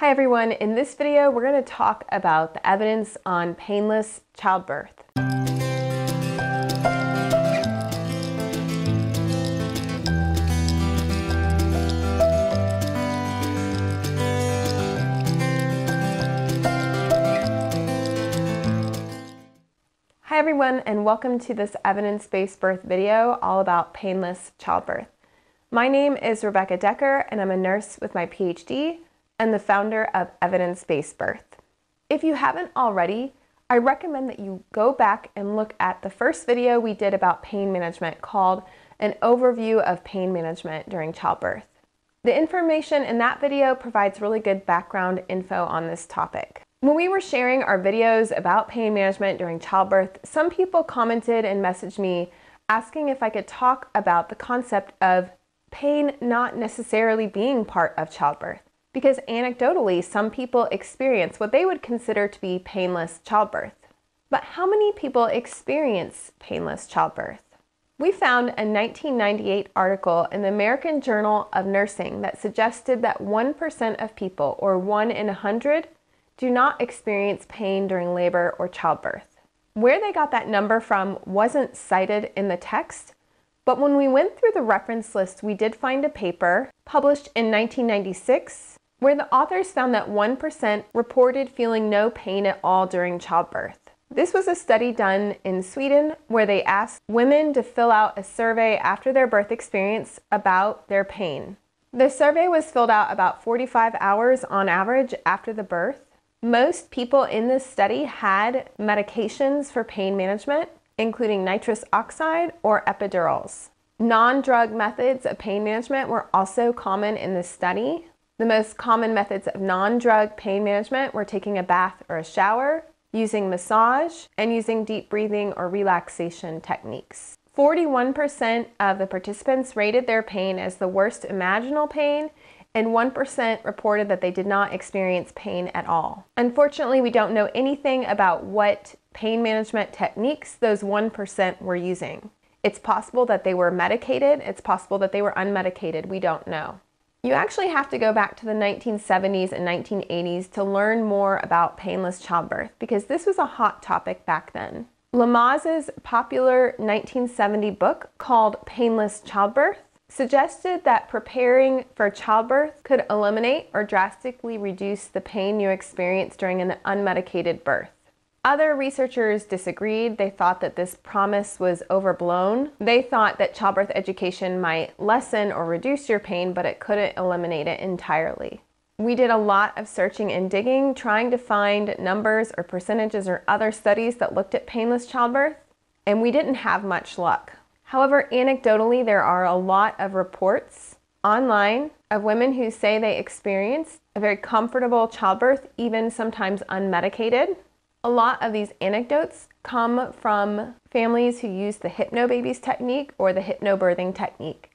Hi everyone, in this video we're going to talk about the evidence on painless childbirth. Hi everyone and welcome to this evidence-based birth video all about painless childbirth. My name is Rebecca Dekker and I'm a nurse with my PhD and the founder of Evidence Based Birth. If you haven't already, I recommend that you go back and look at the first video we did about pain management called An Overview of Pain Management During Childbirth. The information in that video provides really good background info on this topic. When we were sharing our videos about pain management during childbirth, some people commented and messaged me asking if I could talk about the concept of pain not necessarily being part of childbirth because anecdotally, some people experience what they would consider to be painless childbirth. But how many people experience painless childbirth? We found a 1998 article in the American Journal of Nursing that suggested that 1% of people, or 1 in 100, do not experience pain during labor or childbirth. Where they got that number from wasn't cited in the text, but when we went through the reference list, we did find a paper published in 1996 where the authors found that 1% reported feeling no pain at all during childbirth. This was a study done in Sweden where they asked women to fill out a survey after their birth experience about their pain. The survey was filled out about 45 hours on average after the birth. Most people in this study had medications for pain management, including nitrous oxide or epidurals. Non drug methods of pain management were also common in this study, the most common methods of non drug pain management were taking a bath or a shower, using massage, and using deep breathing or relaxation techniques. 41% of the participants rated their pain as the worst imaginable pain, and 1% reported that they did not experience pain at all. Unfortunately, we don't know anything about what pain management techniques those 1% were using. It's possible that they were medicated, it's possible that they were unmedicated, we don't know. You actually have to go back to the 1970s and 1980s to learn more about painless childbirth because this was a hot topic back then. Lamaze's popular 1970 book called Painless Childbirth suggested that preparing for childbirth could eliminate or drastically reduce the pain you experience during an unmedicated birth. Other researchers disagreed. They thought that this promise was overblown. They thought that childbirth education might lessen or reduce your pain, but it couldn't eliminate it entirely. We did a lot of searching and digging, trying to find numbers or percentages or other studies that looked at painless childbirth, and we didn't have much luck. However, anecdotally, there are a lot of reports online of women who say they experienced a very comfortable childbirth, even sometimes unmedicated. A lot of these anecdotes come from families who use the hypnobabies technique or the hypnobirthing technique.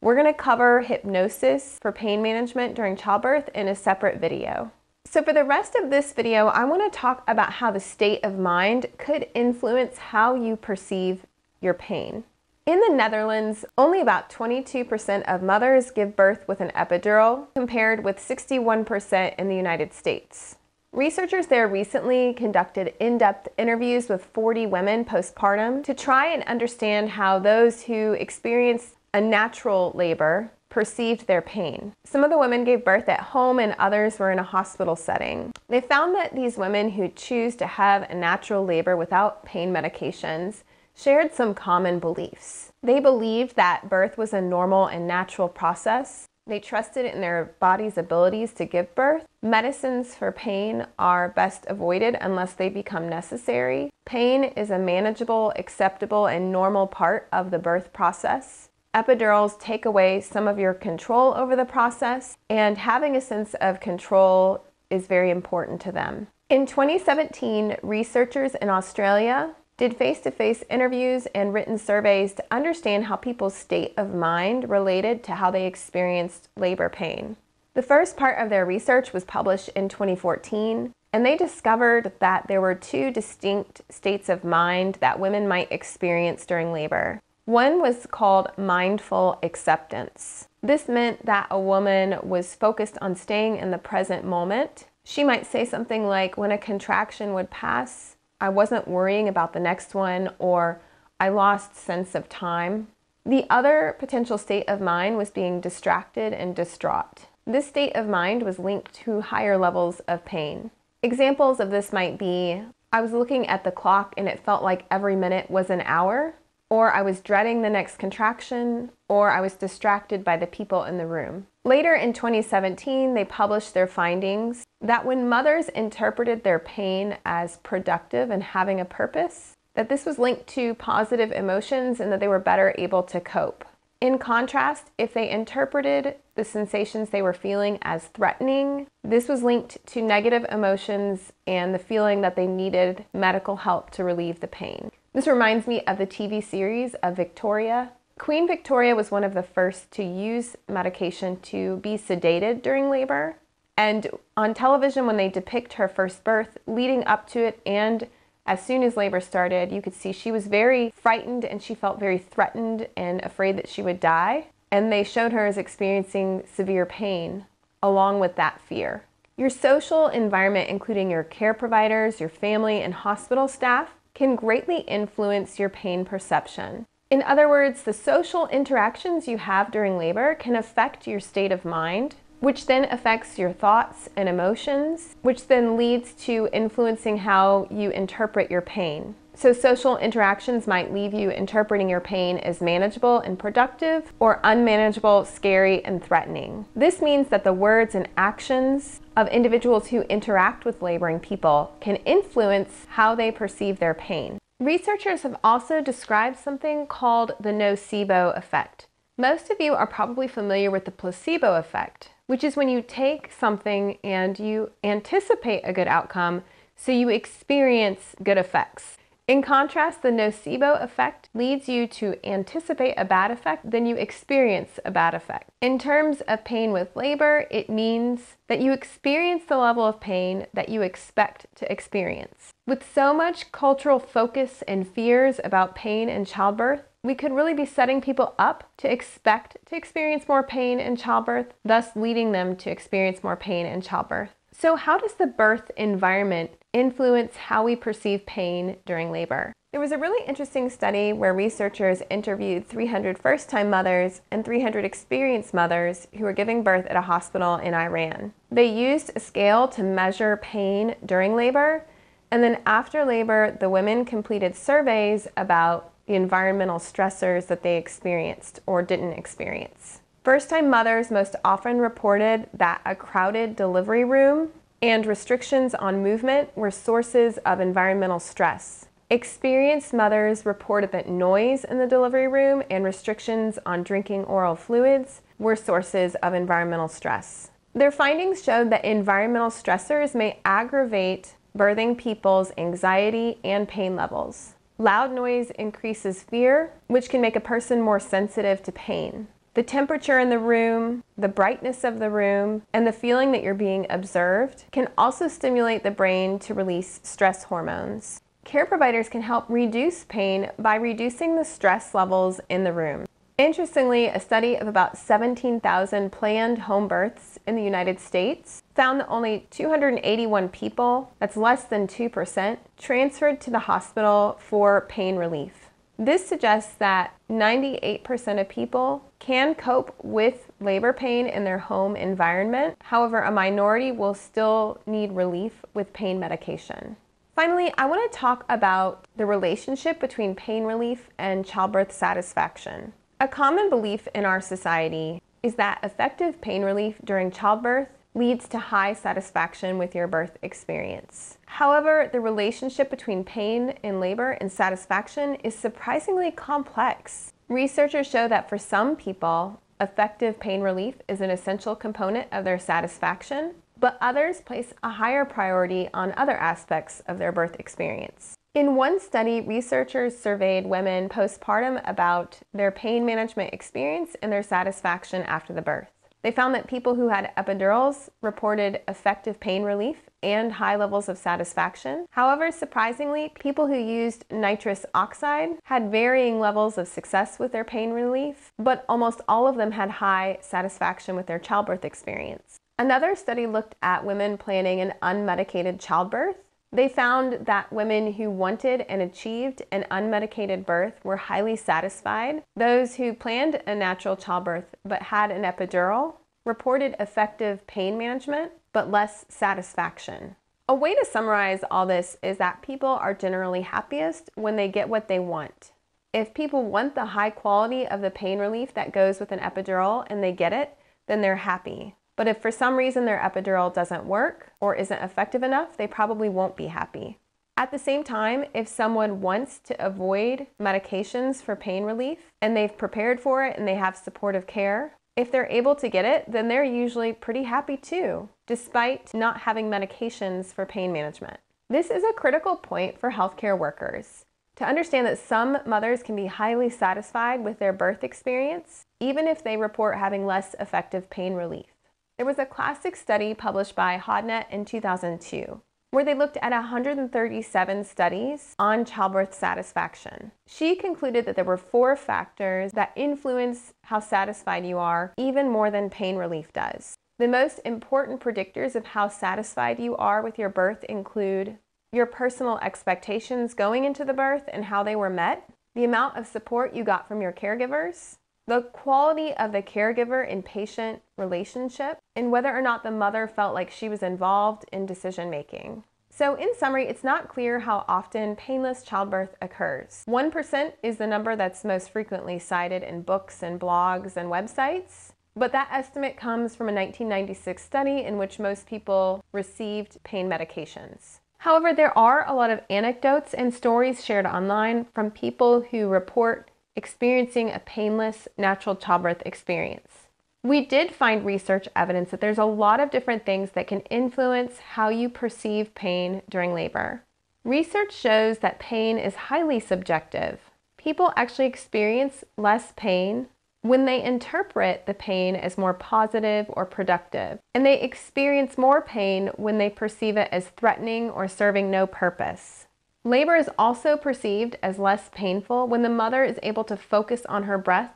We're going to cover hypnosis for pain management during childbirth in a separate video. So for the rest of this video, I want to talk about how the state of mind could influence how you perceive your pain. In the Netherlands, only about 22% of mothers give birth with an epidural, compared with 61% in the United States. Researchers there recently conducted in depth interviews with 40 women postpartum to try and understand how those who experienced a natural labor perceived their pain. Some of the women gave birth at home and others were in a hospital setting. They found that these women who choose to have a natural labor without pain medications shared some common beliefs. They believed that birth was a normal and natural process they trusted in their body's abilities to give birth. Medicines for pain are best avoided unless they become necessary. Pain is a manageable, acceptable, and normal part of the birth process. Epidurals take away some of your control over the process, and having a sense of control is very important to them. In 2017, researchers in Australia did face to face interviews and written surveys to understand how people's state of mind related to how they experienced labor pain. The first part of their research was published in 2014, and they discovered that there were two distinct states of mind that women might experience during labor. One was called mindful acceptance. This meant that a woman was focused on staying in the present moment. She might say something like, When a contraction would pass, I wasn't worrying about the next one, or I lost sense of time. The other potential state of mind was being distracted and distraught. This state of mind was linked to higher levels of pain. Examples of this might be I was looking at the clock and it felt like every minute was an hour, or I was dreading the next contraction, or I was distracted by the people in the room. Later in 2017, they published their findings that when mothers interpreted their pain as productive and having a purpose, that this was linked to positive emotions and that they were better able to cope. In contrast, if they interpreted the sensations they were feeling as threatening, this was linked to negative emotions and the feeling that they needed medical help to relieve the pain. This reminds me of the TV series of Victoria. Queen Victoria was one of the first to use medication to be sedated during labor. And on television, when they depict her first birth, leading up to it and as soon as labor started, you could see she was very frightened and she felt very threatened and afraid that she would die. And they showed her as experiencing severe pain along with that fear. Your social environment, including your care providers, your family, and hospital staff, can greatly influence your pain perception. In other words, the social interactions you have during labor can affect your state of mind, which then affects your thoughts and emotions, which then leads to influencing how you interpret your pain. So, social interactions might leave you interpreting your pain as manageable and productive, or unmanageable, scary, and threatening. This means that the words and actions of individuals who interact with laboring people can influence how they perceive their pain. Researchers have also described something called the nocebo effect. Most of you are probably familiar with the placebo effect, which is when you take something and you anticipate a good outcome, so you experience good effects. In contrast, the nocebo effect leads you to anticipate a bad effect, then you experience a bad effect. In terms of pain with labor, it means that you experience the level of pain that you expect to experience. With so much cultural focus and fears about pain and childbirth, we could really be setting people up to expect to experience more pain in childbirth, thus leading them to experience more pain in childbirth. So, how does the birth environment influence how we perceive pain during labor? There was a really interesting study where researchers interviewed 300 first time mothers and 300 experienced mothers who were giving birth at a hospital in Iran. They used a scale to measure pain during labor, and then after labor, the women completed surveys about the environmental stressors that they experienced or didn't experience. First time mothers most often reported that a crowded delivery room and restrictions on movement were sources of environmental stress. Experienced mothers reported that noise in the delivery room and restrictions on drinking oral fluids were sources of environmental stress. Their findings showed that environmental stressors may aggravate birthing people's anxiety and pain levels. Loud noise increases fear, which can make a person more sensitive to pain. The temperature in the room, the brightness of the room, and the feeling that you're being observed can also stimulate the brain to release stress hormones. Care providers can help reduce pain by reducing the stress levels in the room. Interestingly, a study of about 17,000 planned home births in the United States found that only 281 people, that's less than 2%, transferred to the hospital for pain relief. This suggests that 98% of people can cope with labor pain in their home environment. However, a minority will still need relief with pain medication. Finally, I want to talk about the relationship between pain relief and childbirth satisfaction. A common belief in our society is that effective pain relief during childbirth leads to high satisfaction with your birth experience. However, the relationship between pain in labor and satisfaction is surprisingly complex. Researchers show that for some people, effective pain relief is an essential component of their satisfaction, but others place a higher priority on other aspects of their birth experience. In one study, researchers surveyed women postpartum about their pain management experience and their satisfaction after the birth. They found that people who had epidurals reported effective pain relief and high levels of satisfaction. However, surprisingly, people who used nitrous oxide had varying levels of success with their pain relief, but almost all of them had high satisfaction with their childbirth experience. Another study looked at women planning an unmedicated childbirth. They found that women who wanted and achieved an unmedicated birth were highly satisfied. Those who planned a natural childbirth but had an epidural reported effective pain management but less satisfaction. A way to summarize all this is that people are generally happiest when they get what they want. If people want the high quality of the pain relief that goes with an epidural and they get it, then they're happy. But if for some reason their epidural doesn't work or isn't effective enough, they probably won't be happy. At the same time, if someone wants to avoid medications for pain relief and they've prepared for it and they have supportive care, if they're able to get it, then they're usually pretty happy too, despite not having medications for pain management. This is a critical point for healthcare workers to understand that some mothers can be highly satisfied with their birth experience, even if they report having less effective pain relief. There was a classic study published by Hodnett in 2002 where they looked at 137 studies on childbirth satisfaction. She concluded that there were four factors that influence how satisfied you are even more than pain relief does. The most important predictors of how satisfied you are with your birth include your personal expectations going into the birth and how they were met, the amount of support you got from your caregivers, the quality of the caregiver and patient relationship, and whether or not the mother felt like she was involved in decision making. So, in summary, it's not clear how often painless childbirth occurs. 1% is the number that's most frequently cited in books and blogs and websites, but that estimate comes from a 1996 study in which most people received pain medications. However, there are a lot of anecdotes and stories shared online from people who report experiencing a painless natural childbirth experience. We did find research evidence that there's a lot of different things that can influence how you perceive pain during labor. Research shows that pain is highly subjective. People actually experience less pain when they interpret the pain as more positive or productive, and they experience more pain when they perceive it as threatening or serving no purpose. Labor is also perceived as less painful when the mother is able to focus on her breath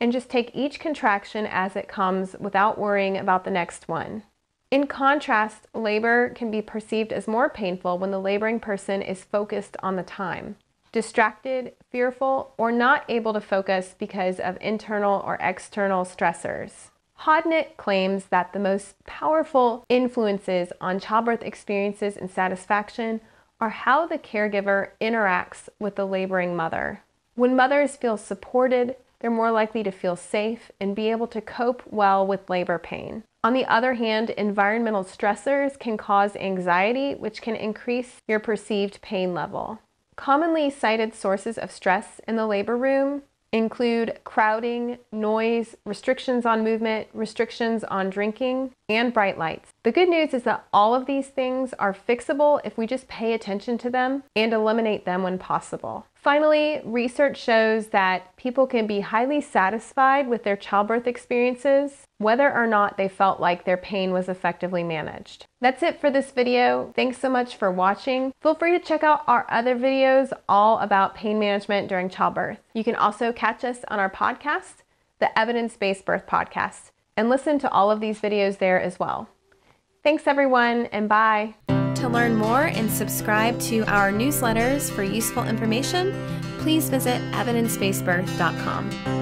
and just take each contraction as it comes without worrying about the next one. In contrast, labor can be perceived as more painful when the laboring person is focused on the time, distracted, fearful, or not able to focus because of internal or external stressors. Hodnett claims that the most powerful influences on childbirth experiences and satisfaction are how the caregiver interacts with the laboring mother. When mothers feel supported, they're more likely to feel safe and be able to cope well with labor pain. On the other hand, environmental stressors can cause anxiety, which can increase your perceived pain level. Commonly cited sources of stress in the labor room include crowding, noise, restrictions on movement, restrictions on drinking, and bright lights. The good news is that all of these things are fixable if we just pay attention to them and eliminate them when possible. Finally, research shows that people can be highly satisfied with their childbirth experiences, whether or not they felt like their pain was effectively managed. That's it for this video. Thanks so much for watching. Feel free to check out our other videos all about pain management during childbirth. You can also catch us on our podcast, the Evidence Based Birth Podcast, and listen to all of these videos there as well. Thanks, everyone, and bye. To learn more and subscribe to our newsletters for useful information, please visit evidencebasedbirth.com.